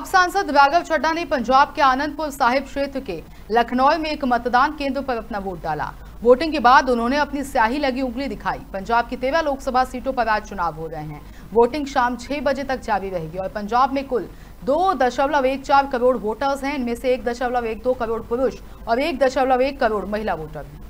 अब सांसद राघव चड्डा ने पंजाब के आनंदपुर साहिब क्षेत्र के लखनऊ में एक मतदान केंद्र पर अपना वोट डाला। वोटिंग के बाद उन्होंने अपनी स्याही लगी उंगली दिखाई। पंजाब की तेरह लोकसभा सीटों पर आज चुनाव हो रहे हैं। वोटिंग शाम छह बजे तक जारी रहेगी और पंजाब में कुल दो दशमलव एक चार करोड़ वोटर्स हैं। इनमें से एक दशमलव एक दो करोड़ पुरुष और एक दशमलव एक करोड़ महिला वोटर हैं।